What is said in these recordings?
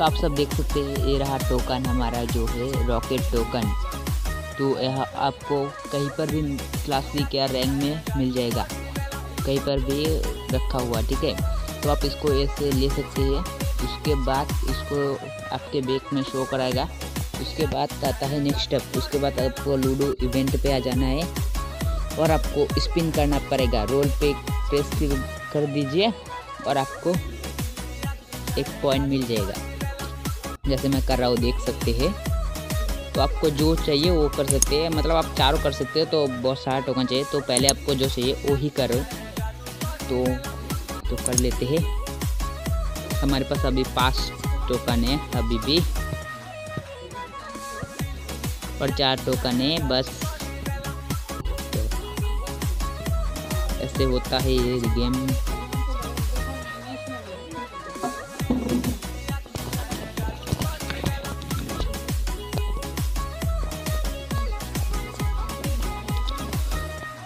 तो आप सब देख सकते हैं, ये रहा टोकन हमारा जो है रॉकेट टोकन तो यह आपको कहीं पर भी क्लास वीक या रैंक में मिल जाएगा। कहीं पर भी रखा हुआ, ठीक है? तो आप इसको ऐसे ले सकते हैं। उसके बाद इसको आपके बैग में शो कराएगा। उसके बाद आता है नेक्स्ट स्टेप उसके बाद आपको लूडो इवेंट पे आ जाना है। और आपको स्पिन करना पड़ेगा। रोल पे प्रेस कर दीजिए और आपको एक पॉइंट मिल जाएगा। जैसे मैं कर रहा हूँ, देख सकते हैं। तो आपको जो चाहिए वो कर सकते हैं। मतलब आप चारों कर सकते हैं तो बहुत सारा टोकन चाहिए। तो पहले आपको जो चाहिए, वो ही करो। तो तो कर लेते हैं। हमारे पास अभी पाँच टोकन है, अभी भी। और चार टोकन है, बस। तो ऐसे होता है ये गेम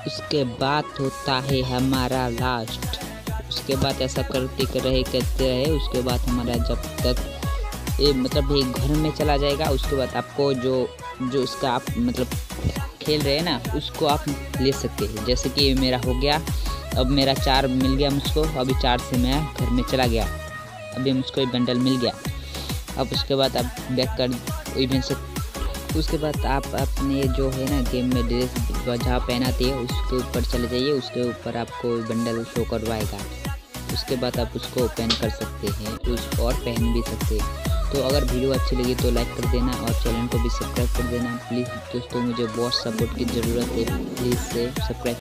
उसके बाद होता है हमारा लास्ट उसके बाद ऐसा करते कर रहे, करते रहे, उसके बाद हमारा जब तक ये मतलब एक घर में चला जाएगा, उसके बाद आपको जो जो उसका आप मतलब खेल रहे हैं ना, उसको आप ले सकते हैं। जैसे कि मेरा हो गया, अब मेरा चार मिल गया मुझको, अभी चार से मैं घर में चला गया। अभी मुझको एक बंडल मिल गया। अब उसके बाद आप बैक कर इवेंट से उसके बाद आप अपने जो है ना गेम में ड्रेस जहाँ पहनाते हैं, उसके ऊपर चले जाइए, उसके ऊपर आपको बंडल शो करवाएगा। उसके बाद आप उसको ओपन कर सकते हैं, उस और पहन भी सकते हैं। तो अगर वीडियो अच्छी लगी तो लाइक कर देना और चैनल को भी सब्सक्राइब कर देना। प्लीज़ दोस्तों, मुझे बहुत सपोर्ट की ज़रूरत है। प्लीज़ से सब्सक्राइब